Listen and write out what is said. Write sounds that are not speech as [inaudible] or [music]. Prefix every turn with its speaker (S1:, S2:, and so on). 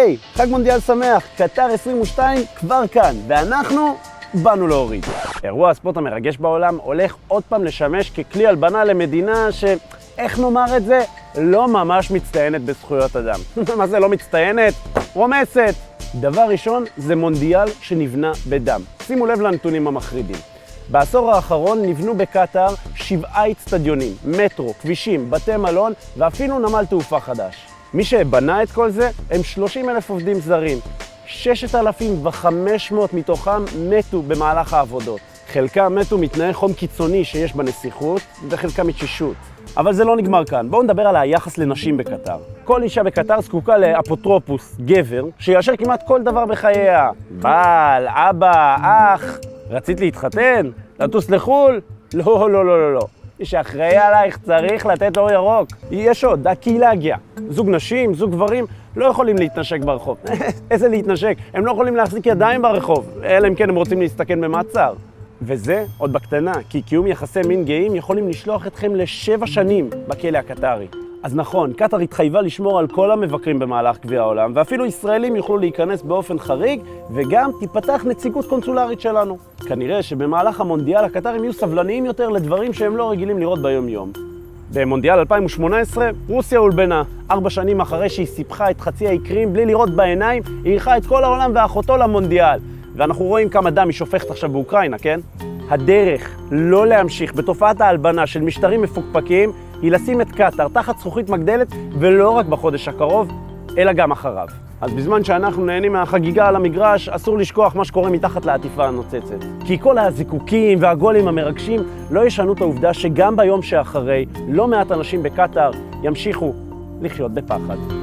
S1: היי, חג מונדיאל שמח, קטר 22 כבר כאן, ואנחנו באנו להוריד. אירוע הספורט המרגש בעולם הולך עוד פעם לשמש ככלי הלבנה למדינה ש... איך נאמר את זה? לא ממש מצטיינת בזכויות אדם. [laughs] מה זה לא מצטיינת? רומסת. דבר ראשון, זה מונדיאל שנבנה בדם. שימו לב לנתונים המחרידים. בעשור האחרון נבנו בקטאר שבעה אצטדיונים, מטרו, כבישים, בתי מלון ואפילו נמל תעופה חדש. מי שבנה את כל זה הם 30 אלף עובדים זרים. 6,500 מתוכם מתו במהלך העבודות. חלקם מתו מתנאי חום קיצוני שיש בנסיכות, וחלקם מתשישות. אבל זה לא נגמר כאן. בואו נדבר על היחס לנשים בקטר. כל אישה בקטר זקוקה לאפוטרופוס, גבר, שיאשר כמעט כל דבר בחייה. בעל, אבא, אח. רצית להתחתן? לטוס לחו"ל? לא, לא, לא, לא, לא. שאחראי עלייך צריך לתת אור ירוק. יש עוד, הקהילה הגאה. זוג נשים, זוג גברים, לא יכולים להתנשק ברחוב. [laughs] איזה להתנשק? הם לא יכולים להחזיק ידיים ברחוב, אלא אם כן הם רוצים להסתכן במעצר. וזה עוד בקטנה, כי קיום יחסי מין גאים יכולים לשלוח אתכם לשבע שנים בכלא הקטרי. אז נכון, קטאר התחייבה לשמור על כל המבקרים במהלך גביע העולם, ואפילו ישראלים יוכלו להיכנס באופן חריג, וגם תיפתח נציגות קונסולרית שלנו. כנראה שבמהלך המונדיאל הקטרים יהיו סבלניים יותר לדברים שהם לא רגילים לראות ביום-יום. במונדיאל 2018, רוסיה הולבנה. ארבע שנים אחרי שהיא סיפחה את חצי האי קרים בלי לראות בעיניים, היא אירחה את כל העולם ואחותו למונדיאל. ואנחנו רואים כמה דם היא שופכת עכשיו באוקראינה, כן? הדרך לא להמשיך בתופעת ההלבנה של משטרים מפוקפקים היא לשים את קטאר תחת זכוכית מגדלת, ולא רק בחודש הקרוב, אלא גם אחריו. אז בזמן שאנחנו נהנים מהחגיגה על המגרש, אסור לשכוח מה שקורה מתחת לעטיפה הנוצצת. כי כל הזיקוקים והגולים המרגשים לא ישנו את העובדה שגם ביום שאחרי, לא מעט אנשים בקטאר ימשיכו לחיות בפחד.